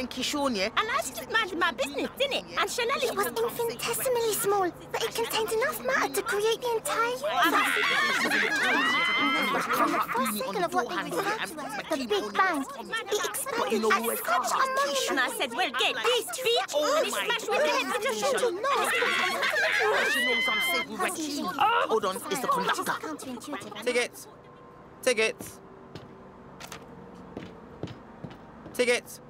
in Kishonia. And I just minded my business, didn't it? And Chanel It was infinitesimally small, but it contained enough matter to create the entire universe. From the first second of what they refer to as the Big Bang, it expanded know at such a moment. And I said, well, get this, bitch. Oh and he my smashed me the head with the God. shuttle. She knows I'm safe with Rashid. Hold on, it's the conductor. Tickets. Tickets. Tickets.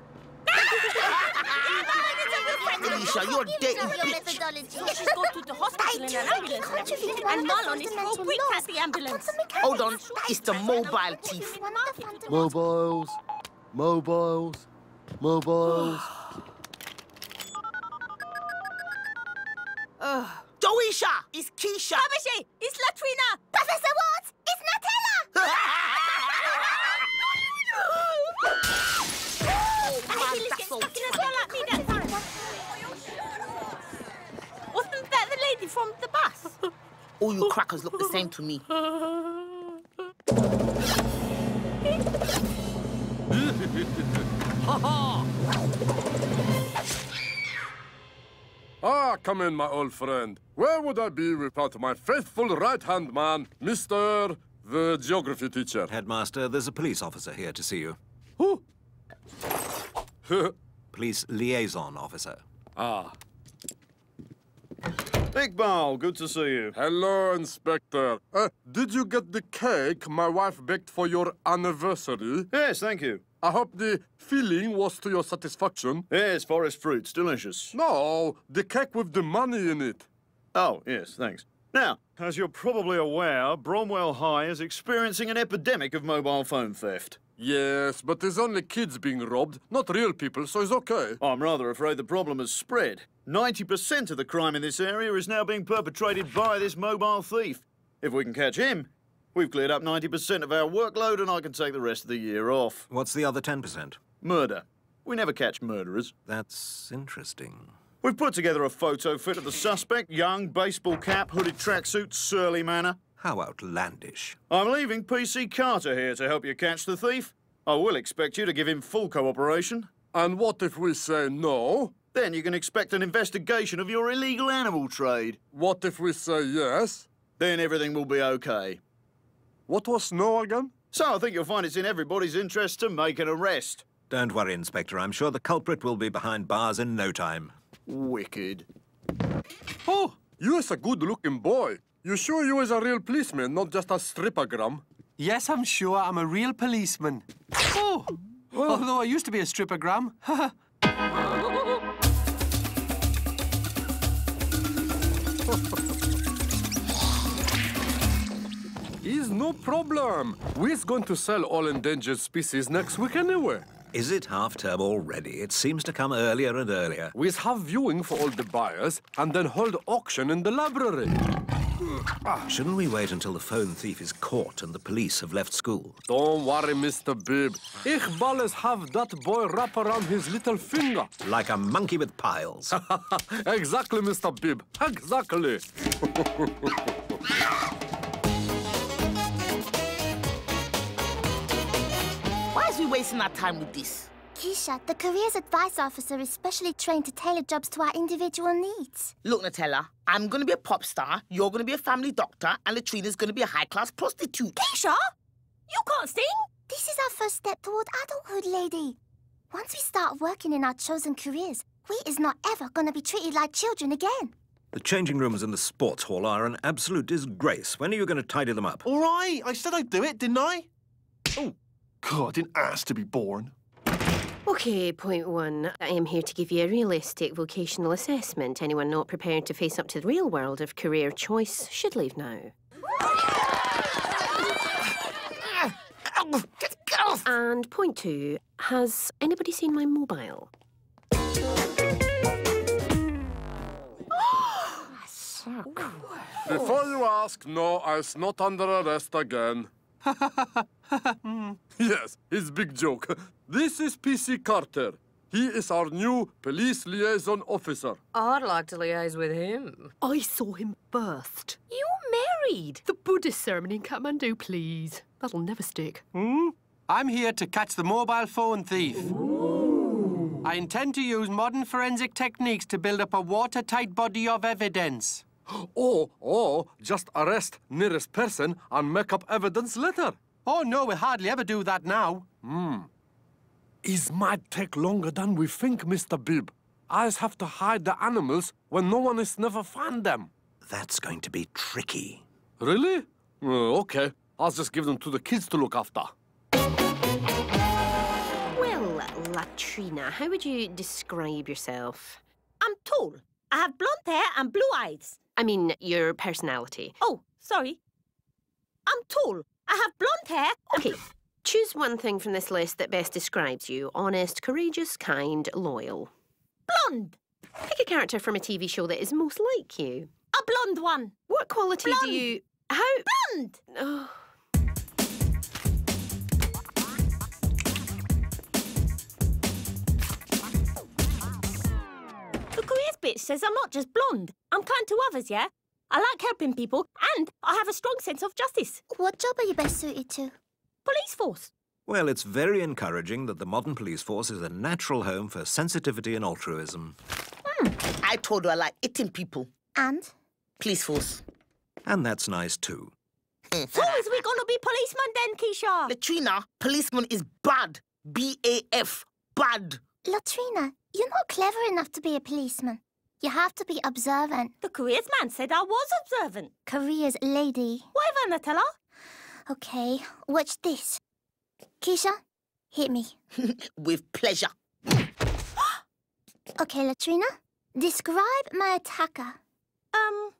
Alicia, you're dead, you Your bitch. methodology. She's gone to the hospital in an ambulance. And the Marlon is so fundamental quick laws the ambulance. Hold on, it's the mobile thief. One of the fundamental- Mobiles, mobiles, mobiles. Doisha, it's Keisha. Babashi, it's Latrina. Professor Watts, it's Natella! All you crackers look the same to me. Ah, come in, my old friend. Where would I be without my faithful right-hand man, Mr. the geography teacher? Headmaster, there's a police officer here to see you. Who? Police liaison officer. ah, Iqbal, good to see you. hello, Inspector. Uh, did you get the cake my wife baked for your anniversary? Yes, thank you. I hope the filling was to your satisfaction. Yes, forest fruits, delicious. No, the cake with the money in it. Oh, yes, thanks. Now, as you're probably aware, Bromwell High is experiencing an epidemic of mobile phone theft. Yes, but there's only kids being robbed, not real people, so it's okay. I'm rather afraid the problem has spread. 90% of the crime in this area is now being perpetrated by this mobile thief. If we can catch him, we've cleared up 90% of our workload and I can take the rest of the year off. What's the other 10%? Murder. We never catch murderers. That's interesting. We've put together a photo fit of the suspect, young, baseball cap, hooded tracksuit, surly manner. How outlandish. I'm leaving PC Carter here to help you catch the thief. I will expect you to give him full cooperation. And what if we say no? Then you can expect an investigation of your illegal animal trade. What if we say yes? Then everything will be okay. What was no again? So I think you'll find it's in everybody's interest to make an arrest. Don't worry, Inspector. I'm sure the culprit will be behind bars in no time. Wicked. Oh, you is a good-looking boy. You sure you is a real policeman, not just a strippergram? Yes, I'm sure I'm a real policeman. Oh, although I used to be a strippergram. Is no problem. We's going to sell all endangered species next week anyway. Is it half term already? It seems to come earlier and earlier. We's have viewing for all the buyers and then hold auction in the library. Shouldn't we wait until the phone thief is caught and the police have left school? Don't worry, Mr. Bib. Bibb. Iqbal have that boy wrap around his little finger. Like a monkey with piles. exactly, Mr. Bibb. Exactly. wasting our time with this? Keisha, the careers advice officer is specially trained to tailor jobs to our individual needs. Look, Natella, I'm gonna be a pop star, you're gonna be a family doctor, and Latrina's gonna be a high-class prostitute. Keisha, you can't sing. This is our first step toward adulthood, lady. Once we start working in our chosen careers, we is not ever gonna be treated like children again. The changing rooms in the sports hall are an absolute disgrace. When are you going to tidy them up? All right, I said I'd do it, didn't I? Oh, God, I didn't ask to be born. OK, point one. I am here to give you a realistic vocational assessment. Anyone not prepared to face up to the real world of career choice should leave now. Get, get off! And point two, has anybody seen my mobile? Before you ask, no, I's not under arrest again. yes, it's big joke. This is PC Carter. He is our new police liaison officer. I'd like to liaise with him. I saw him first. You married? The Buddhist ceremony in Kathmandu, please. That'll never stick. Hmm? I'm here to catch the mobile phone thief. I intend to use modern forensic techniques to build up a watertight body of evidence. Or, or just arrest nearest person and make up evidence later. Oh, no, we hardly ever do that now. Hmm. It might take longer than we think, Mr. Bibb. Eyes have to hide the animals when no one is never find them. That's going to be tricky. Really? Uh, okay. I'll just give them to the kids to look after. Well, Latrina, how would you describe yourself? I'm tall. I have blonde hair and blue eyes. I mean, your personality. Oh, sorry. I'm tall. I have blonde hair. Okay, choose one thing from this list that best describes you. Honest, courageous, kind, loyal. Blonde. Pick a character from a TV show that is most like you. A blonde one. What quality Blonde. do you... How... Blonde. Oh. Bitch says I'm not just blonde. I'm kind to others, yeah? I like helping people, and I have a strong sense of justice. What job are you best suited to? Police force. Well, it's very encouraging that the modern police force is a natural home for sensitivity and altruism. Hmm. I told her I like eating people. And? Police force. And that's nice too. So is we gonna be policemen then, Keisha? Latrina, policeman is bad. B-A-F. Bad. Latrina, you're not clever enough to be a policeman. You have to be observant. The careers man said I was observant. Careers lady. Whatever, Natella. Okay, watch this. Keisha, hit me. With pleasure. Okay, Latrina, describe my attacker. Um,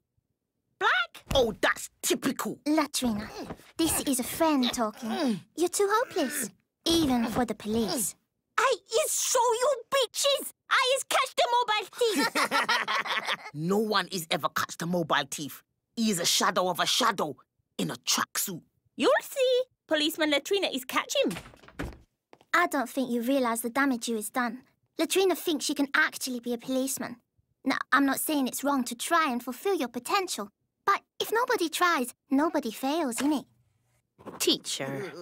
black? Oh, that's typical. Latrina, this is a friend talking. You're too hopeless, even for the police. I is show you bitches. I is catch the mobile thief. No one is ever catched a mobile thief. He is a shadow of a shadow in a tracksuit. You'll see. Policeman Latrina is catch him. I don't think you realise the damage you has done. Latrina thinks she can actually be a policeman. Now, I'm not saying it's wrong to try and fulfil your potential, but if nobody tries, nobody fails, innit? Teacher.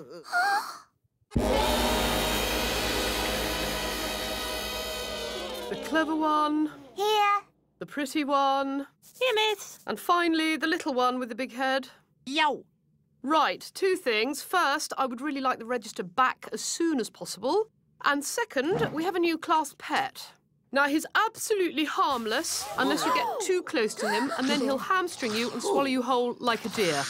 The clever one, Here. the pretty one, Here, miss. and finally the little one with the big head. Yo. Right, two things. First, I would really like the register back as soon as possible. And second, we have a new class pet. Now, he's absolutely harmless unless you get too close to him, and then he'll hamstring you and swallow you whole like a deer.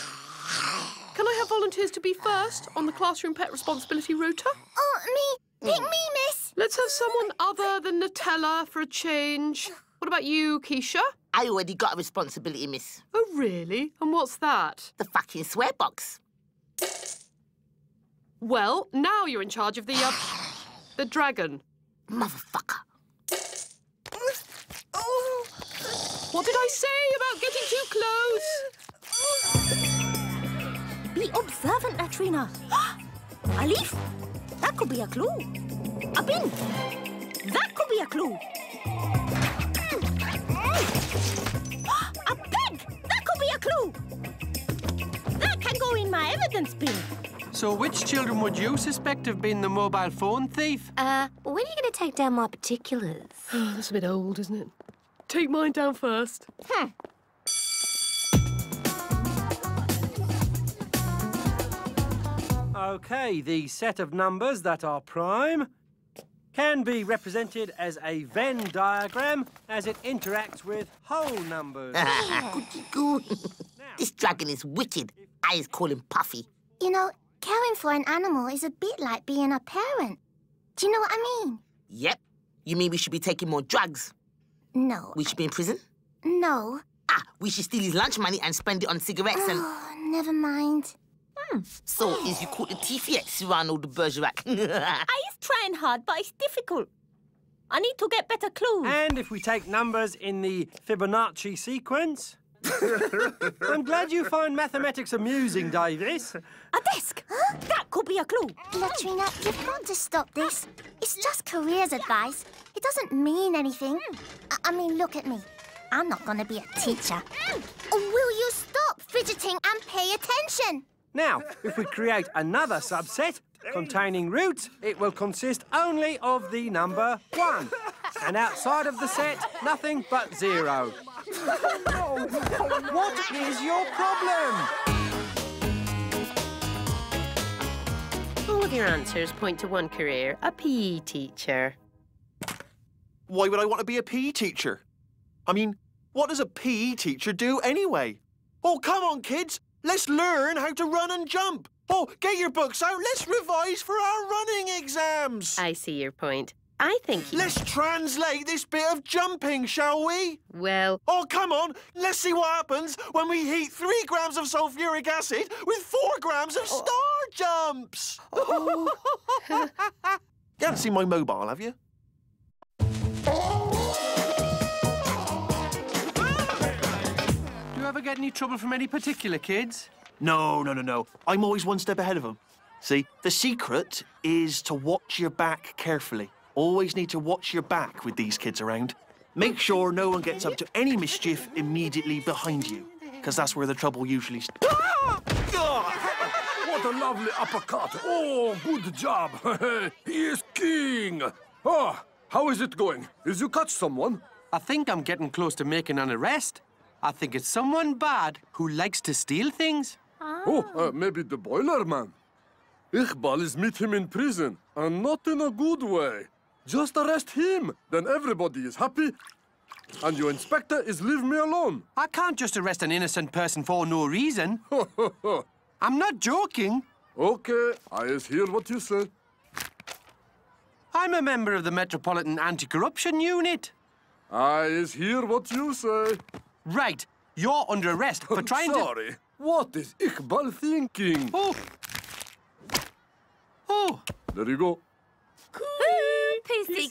Can I have volunteers to be first on the classroom pet responsibility rota? Oh, me. Pick me, miss. Let's have someone other than Natella for a change. What about you, Keisha? I already got a responsibility, miss. Oh, really? And what's that? The fucking swear box. Well, now you're in charge of the, uh, the dragon. Motherfucker. What did I say about getting too close? Be observant, Latrina. a leaf? That could be a clue. A bin? That could be a clue. a pig? That could be a clue. That can go in my evidence bin. So which children would you suspect have been the mobile phone thief? Uh, when are you going to take down my particulars? That's a bit old, isn't it? Take mine down first. Hmm. OK, the set of numbers that are prime can be represented as a Venn diagram as it interacts with whole numbers. This dragon is wicked. I is call him Puffy. You know, caring for an animal is a bit like being a parent. Do you know what I mean? Yep. You mean we should be taking more drugs? No. We should be in prison? No. Ah, we should steal his lunch money and spend it on cigarettes and... Oh, never mind. So, is you caught the thief yet, Cyrano de Bergerac? I is trying hard, but it's difficult. I need to get better clues. And if we take numbers in the Fibonacci sequence... I'm glad you find mathematics amusing, Davis. A desk. That could be a clue. Latrina, you've got to stop this. It's just careers advice. It doesn't mean anything. I, I mean, look at me. I'm not going to be a teacher. Mm. Will you stop fidgeting and pay attention? Now, if we create another subset Containing roots, it will consist only of the number one. And outside of the set, nothing but zero. what is your problem? All of your answers point to one career, a PE teacher. Why would I want to be a PE teacher? I mean, what does a PE teacher do anyway? Oh, come on, kids. Let's learn how to run and jump. Oh, get your books out. Let's revise for our running exams. I see your point. I think you... Let's translate this bit of jumping, shall we? Well... Oh, come on. Let's see what happens when we heat three grams of sulfuric acid with four grams of oh. star jumps. Oh. you haven't seen my mobile, have you? Ever get any trouble from any particular kids? No, no, no, no. I'm always one step ahead of them. See, the secret is to watch your back carefully. Always need to watch your back with these kids around. Make sure no one gets up to any mischief immediately behind you, because that's where the trouble usually starts. Ah! Ah! What a lovely uppercut. Oh, good job. he is king. Oh, how is it going? Is you catch someone? I think I'm getting close to making an arrest. I think it's someone bad who likes to steal things. Oh, uh, maybe the boiler man. Iqbal is meet him in prison, and not in a good way. Just arrest him, then everybody is happy, and your inspector is leave me alone. I can't just arrest an innocent person for no reason. I'm not joking. Okay, I is hear what you say. I'm a member of the Metropolitan Anti-Corruption Unit. I is hear what you say. Right, you're under arrest for trying to... Sorry, what is Iqbal thinking? Oh. Oh. There you go. Pissy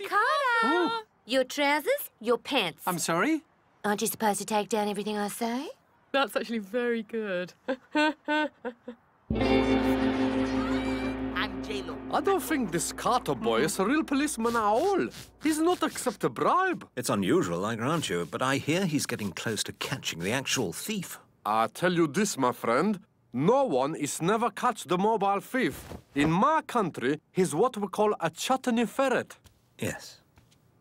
Your trousers, your pants. I'm sorry? Aren't you supposed to take down everything I say? That's actually very good. I'm I don't think this Carter boy is a real policeman at all. He's not accept a bribe. It's unusual, I grant you, but I hear he's getting close to catching the actual thief. I tell you this, my friend. No one is never catch the mobile thief. In my country, he's what we call a chutney ferret. Yes.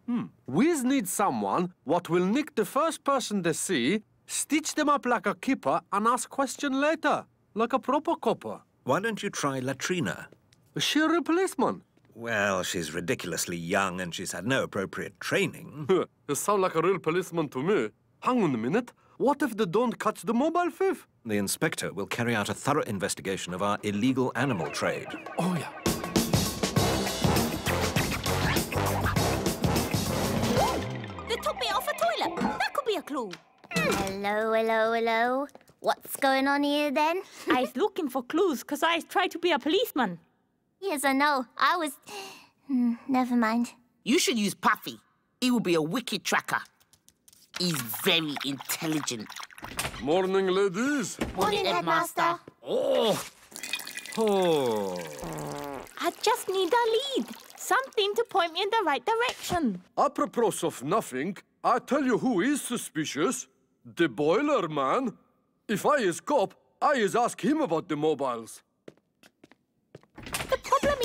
Hmm. We need someone what will nick the first person they see, stitch them up like a keeper, and ask question later, like a proper copper. Why don't you try Latrina? Is she a real policeman? Well, she's ridiculously young and she's had no appropriate training. you sound like a real policeman to me. Hang on a minute. What if they don't catch the mobile thief? The inspector will carry out a thorough investigation of our illegal animal trade. Oh, yeah. The top bit off a toilet. That could be a clue. Hello, hello, hello. What's going on here then? I was looking for clues because I tried to be a policeman. Yes, I know. I was. Hmm, never mind. You should use Puffy. He will be a wicked tracker. He's very intelligent. Morning, ladies. Morning, headmaster. Oh. Oh. I just need a lead. Something to point me in the right direction. Apropos of nothing, I tell you who is suspicious. The boiler man. If I is cop, I is ask him about the mobiles.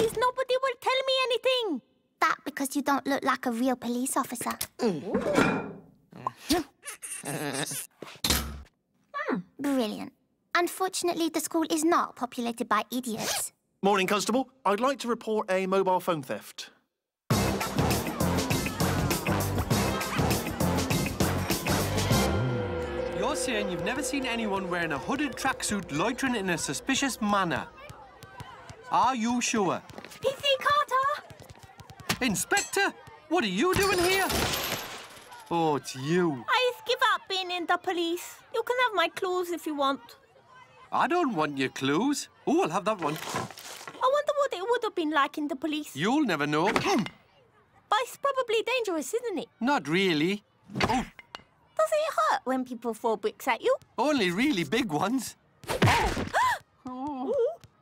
The nobody will tell me anything. That because you don't look like a real police officer. Hmm, brilliant. Unfortunately, the school is not populated by idiots. Morning, Constable. I'd like to report a mobile phone theft. You're saying you've never seen anyone wearing a hooded tracksuit loitering in a suspicious manner. Are you sure? PC Carter! Inspector, what are you doing here? Oh, it's you. I give up being in the police. You can have my clues if you want. I don't want your clues. Oh, I'll have that one. I wonder what it would have been like in the police. You'll never know. But it's probably dangerous, isn't it? Not really. Oh, Does it hurt when people throw bricks at you? only really big ones. Oh. Oh.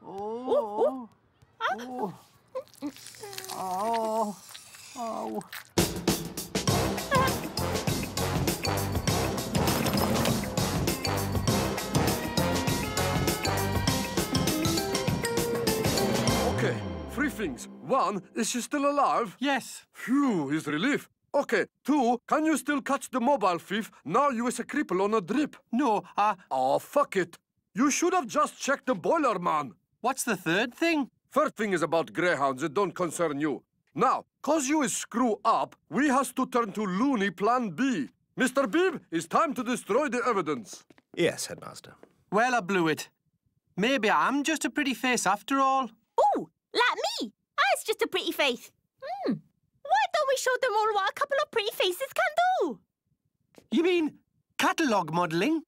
Oh. Oh. Oh. Okay, things. One, is she still alive? Yes. Phew, is relief. Okay, two, can you still catch the mobile thief? Now you is a cripple on a drip. No, uh... Oh, fuck it. You should have just checked the boiler, man. What's the third thing? Third thing is about greyhounds. It don't concern you. Now, cause you is screw up, we has to turn to loony plan B. Mr. Bibb, it's time to destroy the evidence. Yes, Headmaster. Well, I blew it. Maybe I'm just a pretty face after all. Ooh, like me. I's just a pretty face. Hmm. Why don't we show them all what a couple of pretty faces can do? You mean catalogue modelling?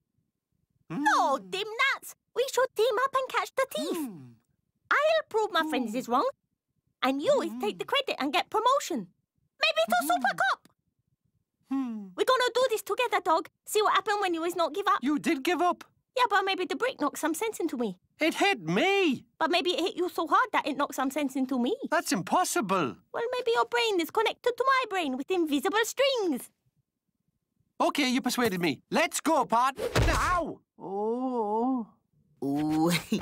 No, dim nuts. We should team up and catch the thief. I'll prove my friends is oh. wrong, and you is take the hmm. credit and get promotion. Maybe to Super hmm. Cop. Hmm. We're gonna do this together, dog. See what happened when you is not give up. You did give up. Yeah, but maybe the brick knocked some sense into me. It hit me. But maybe it hit you so hard that it knocked some sense into me. That's impossible. Well, maybe your brain is connected to my brain with invisible strings. Okay, you persuaded me. Let's go, Pat. Now. Oh. Ooh. this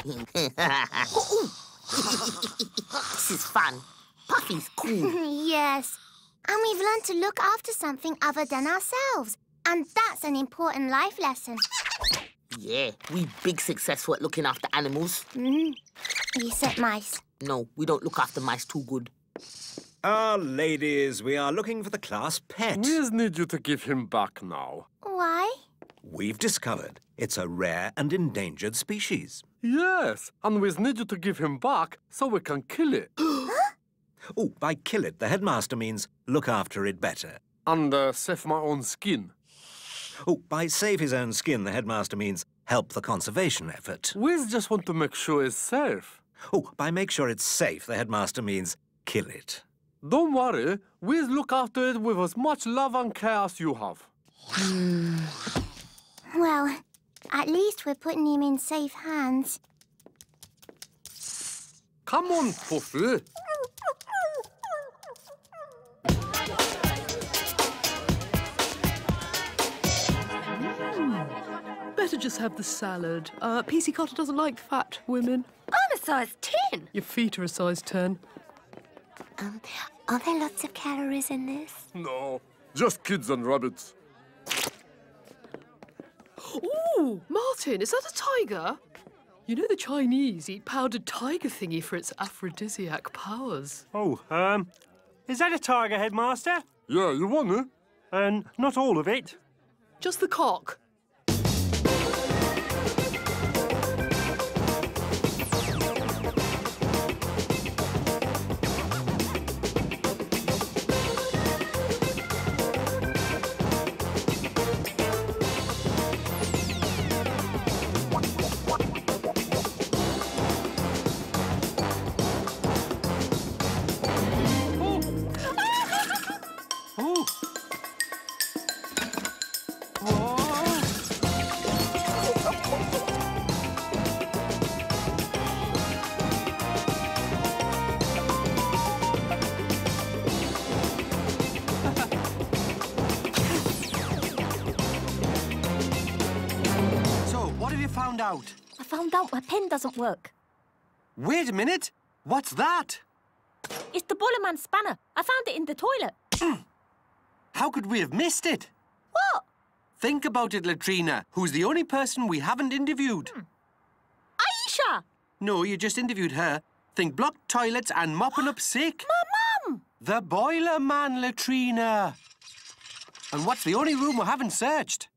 is fun. Puffy's cool. yes. And we've learned to look after something other than ourselves. And that's an important life lesson. Yeah, we big successful at looking after animals. Mm. Except mice. No, we don't look after mice too good. Ah, ladies, we are looking for the class pet. We just need you to give him back now. Why? We've discovered it's a rare and endangered species. Yes, and we need you to give him back so we can kill it. oh, by kill it, the headmaster means look after it better. And uh, save my own skin. Oh, by save his own skin, the headmaster means help the conservation effort. We just want to make sure it's safe. Oh, by make sure it's safe, the headmaster means kill it. Don't worry, we'll look after it with as much love and care as you have. Well, at least we're putting him in safe hands. Come on, Puffy. Better just have the salad. Uh, PC Carter doesn't like fat women. I'm a size 10. Your feet are a size 10. Um, are there lots of calories in this? No, just kids and rabbits. Ooh, Martin, is that a tiger? You know the Chinese eat powdered tiger thingy for its aphrodisiac powers. Oh, um, is that a tiger, Headmaster? Yeah, you want it? And not all of it. Just the cock. I found out my pen doesn't work. Wait a minute. What's that? It's the Bullerman spanner. I found it in the toilet. How could we have missed it? What? Think about it, Latrina, who's the only person we haven't interviewed. Hmm. Aisha! No, you just interviewed her. Think blocked toilets and mopping up sick. My mum! The boiler man, Latrina. And what's the only room we haven't searched?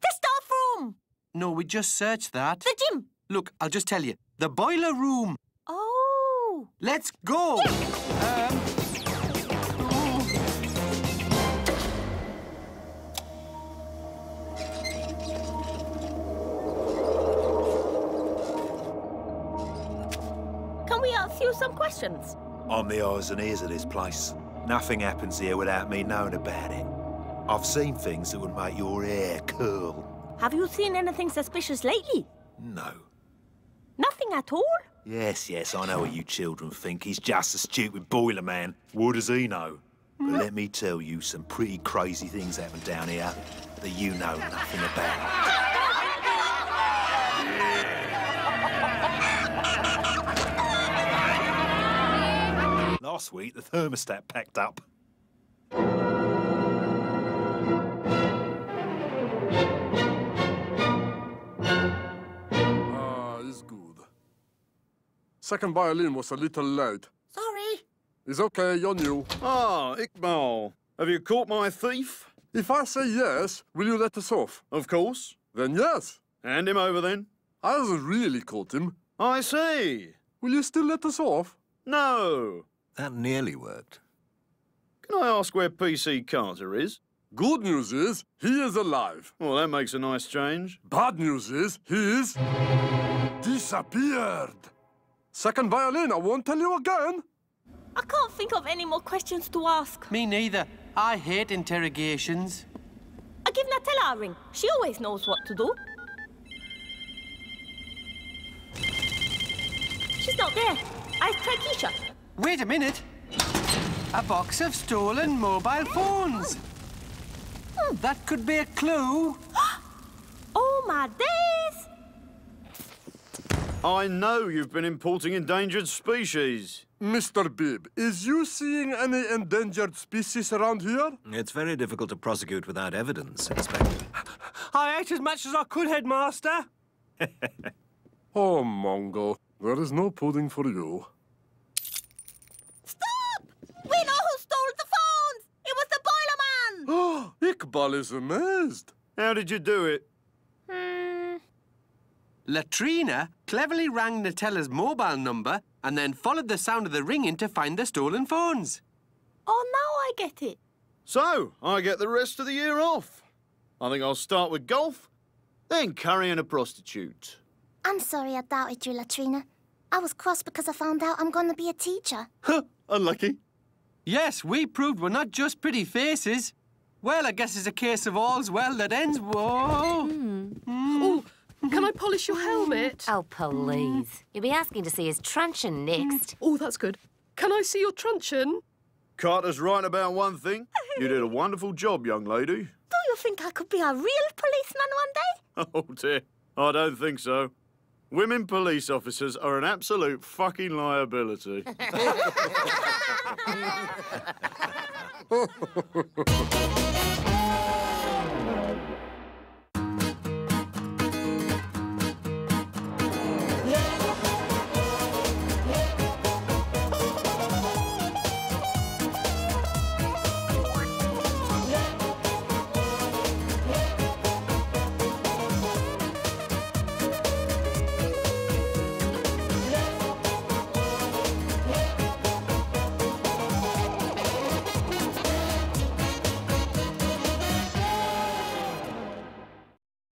The staff room! No, we just searched that. The gym! Look, I'll just tell you. The boiler room. Oh! Let's go! Um, Can we ask you some questions? I'm the eyes and ears of this place. Nothing happens here without me knowing about it. I've seen things that would make your hair curl. Have you seen anything suspicious lately? No. Nothing at all? Yes, yes, I know what you children think. He's just a stupid boiler man. What does he know? But hmm? let me tell you, some pretty crazy things happen down here that you know nothing about. last week, the thermostat packed up. Second violin was a little late. Sorry. It's okay, you're new. Ah, Iqbal. Have you caught my thief? If I say yes, will you let us off? Of course. Then yes. Hand him over then. I hasn't really caught him. I see. Will you still let us off? No. That nearly worked. Can I ask where PC Carter is? Good news is, he is alive. Well, that makes a nice change. Bad news is, he is... disappeared. Second violin, I won't tell you again. I can't think of any more questions to ask. Me neither. I hate interrogations. I give Natella a ring. She always knows what to do. She's not there. I tried Keisha. Wait a minute. A box of stolen mobile phones. Hmm, That could be a clue. Oh, my days! I know you've been importing endangered species. Mr. Bibb, is you seeing any endangered species around here? It's very difficult to prosecute without evidence, Inspector. I ate as much as I could, Headmaster. Oh, Mongo, there is no pudding for you. Stop! We know who stole the phones! It was the boiler man! Oh, Iqbal is amazed. How did you do it? Hmm. Latrina cleverly rang Natella's mobile number and then followed the sound of the ringing to find the stolen phones. Oh, now I get it. So, I get the rest of the year off. I think I'll start with golf, then carrying a prostitute. I'm sorry I doubted you, Latrina. I was cross because I found out I'm going to be a teacher. Huh, unlucky. Yes, we proved we're not just pretty faces. Well, I guess it's a case of all's well that ends. Whoa. Oh, can I polish your helmet? Oh, please. You'll be asking to see his truncheon next. Mm. Oh, that's good. Can I see your truncheon? Carter's right about one thing. You did a wonderful job, young lady. Do you think I could be a real policeman one day? Oh, dear. I don't think so. Women police officers are an absolute fucking liability.